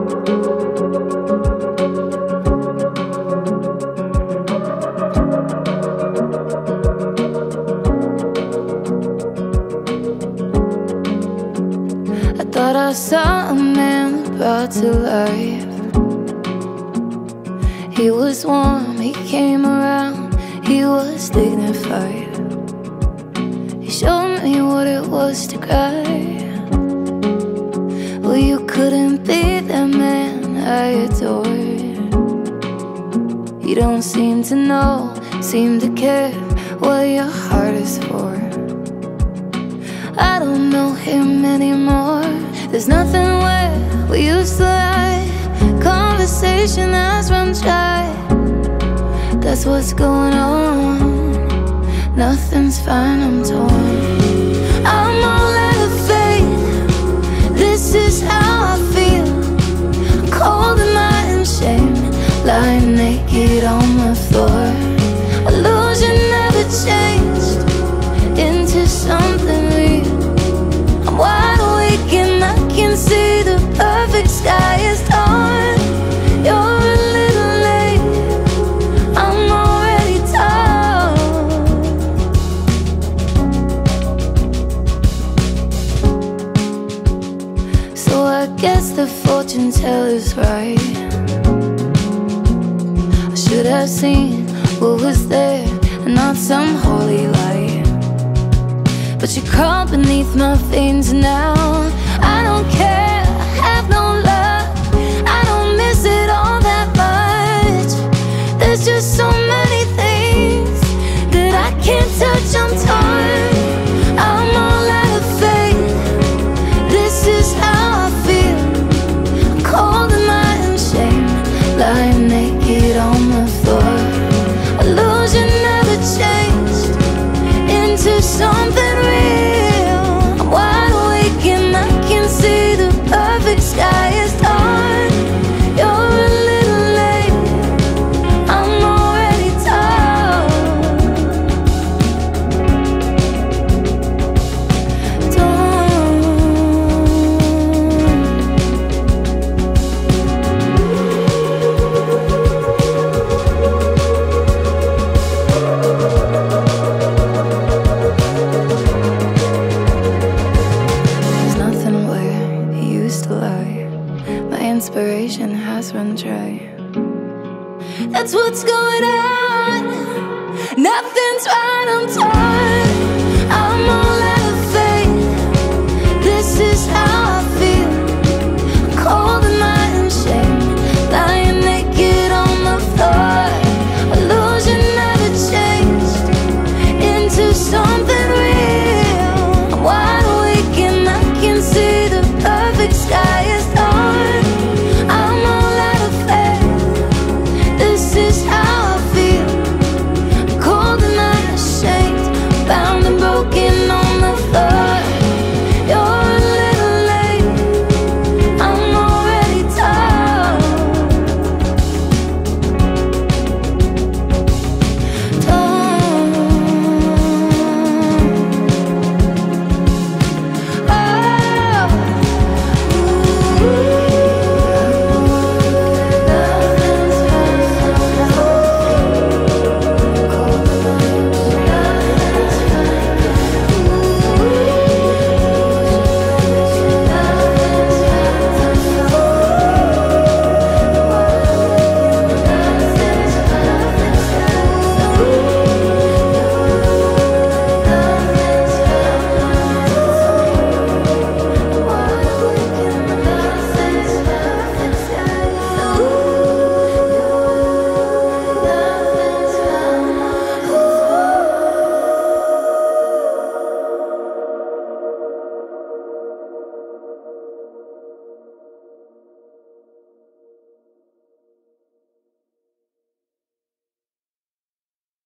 I thought I saw a man brought to life. He was warm, he came around, he was dignified. He showed me what it was to cry. You don't seem to know, seem to care what your heart is for. I don't know him anymore. There's nothing where we used to lie. Conversation has run dry. That's what's going on. Nothing's fine, I'm torn. Into something real. I'm wide awake and I can see the perfect sky is torn. You're a little late. I'm already torn. So I guess the fortune teller's right. I should have seen what was there and not some holy light. But you crawl beneath my veins now. To lie. My inspiration has run dry. That's what's going on. Nothing's right, I'm torn.